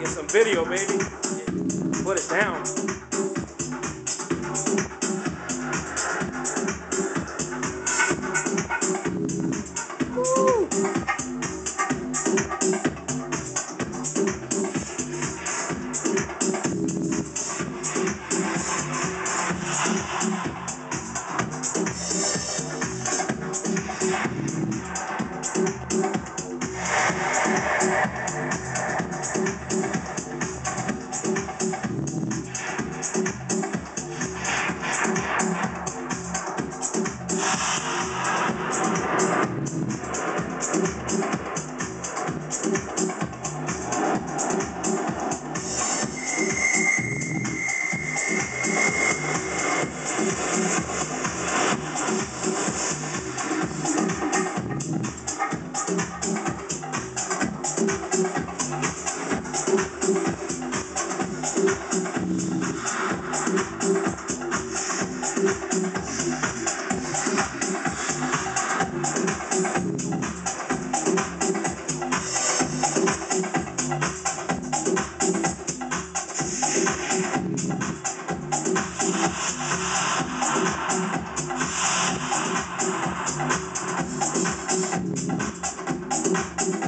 Get some video, baby. Put it down. Woo! Thank you.